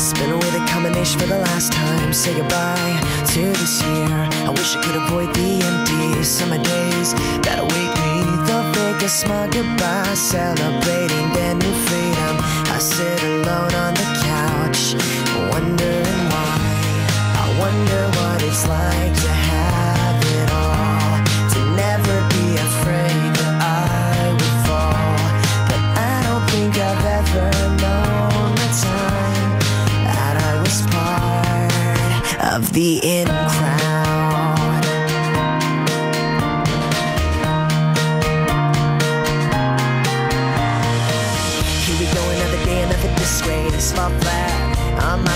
Spin away the combination for the last time. Say goodbye to this year. I wish I could avoid the empty summer days that await me. The biggest smug goodbye, celebrating their new freedom. Of the in crowd. Here we go, another day, another disgrace. Fall flat on